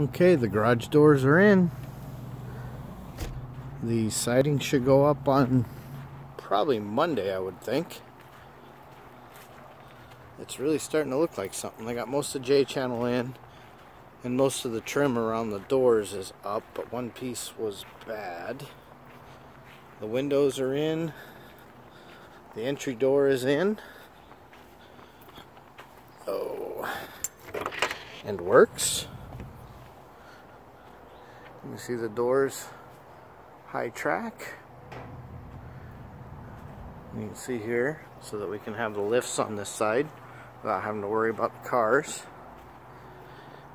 Okay, the garage doors are in. The siding should go up on probably Monday, I would think. It's really starting to look like something. I got most of J channel in and most of the trim around the doors is up, but one piece was bad. The windows are in. The entry door is in. Oh. And works. You can see the doors high track. You can see here so that we can have the lifts on this side without having to worry about the cars.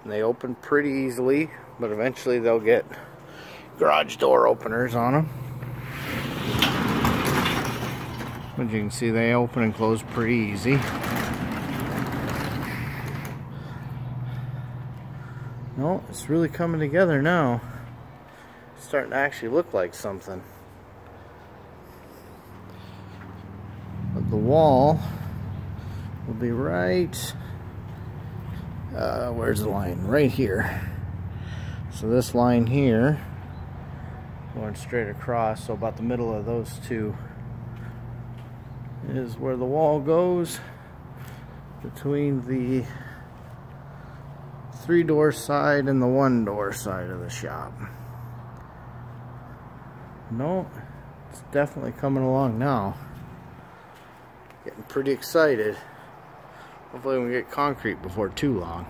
And they open pretty easily, but eventually they'll get garage door openers on them. But you can see they open and close pretty easy. No, it's really coming together now. Starting to actually look like something. But the wall will be right, uh, where's the line? Right here. So this line here, going straight across, so about the middle of those two is where the wall goes between the three door side and the one door side of the shop. No, it's definitely coming along now. Getting pretty excited. Hopefully we get concrete before too long.